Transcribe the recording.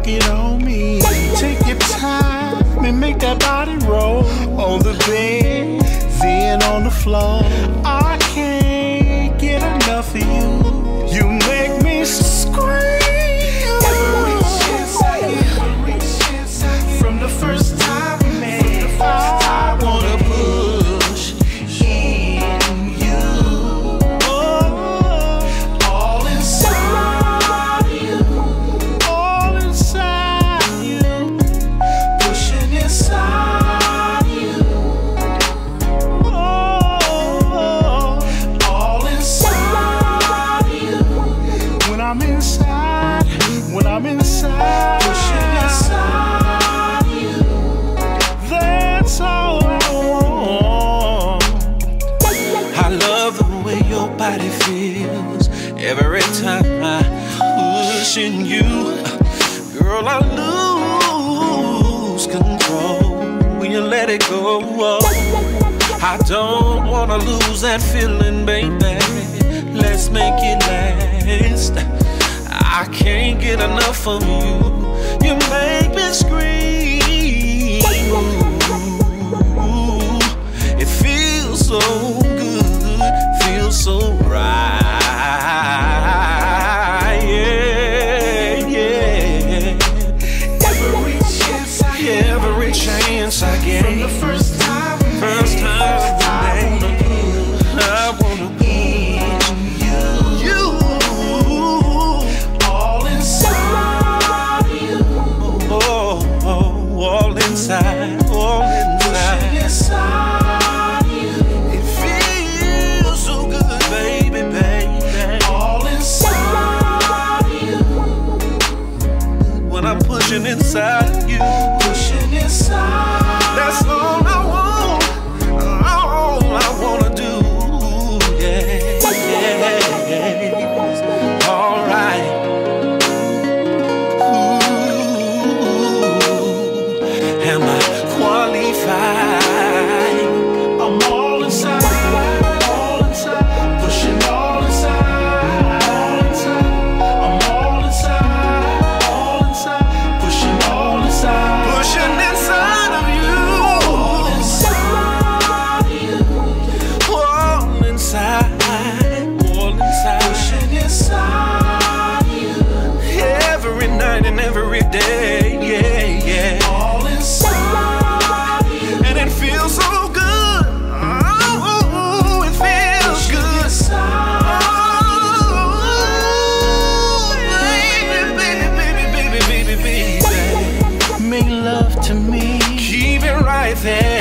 work it on me. Take your time and make that body roll on the bed, then on the floor. I can't get enough of you. Girl, I lose control when you let it go. I don't wanna lose that feeling, baby. Let's make it last. I can't get enough of you. You make me scream. It feels so I'm pushing inside you. Pushing inside. That's all I want. crazy